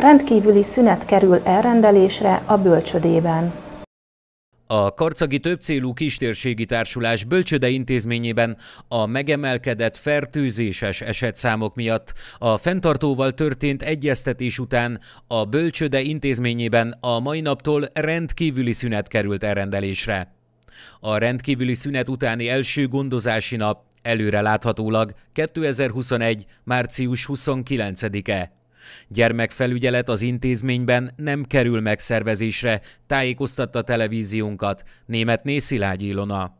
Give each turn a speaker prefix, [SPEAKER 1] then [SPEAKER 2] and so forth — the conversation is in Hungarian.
[SPEAKER 1] Rendkívüli szünet kerül elrendelésre a bölcsödében.
[SPEAKER 2] A Karcagi Többcélú Kistérségi Társulás Bölcsöde intézményében a megemelkedett fertőzéses esetszámok miatt a fenntartóval történt egyeztetés után a Bölcsöde intézményében a mai naptól rendkívüli szünet került elrendelésre. A rendkívüli szünet utáni első gondozási nap előre láthatólag 2021. március 29-e. Gyermekfelügyelet az intézményben nem kerül megszervezésre, tájékoztatta televíziónkat német Szilágyi Ilona.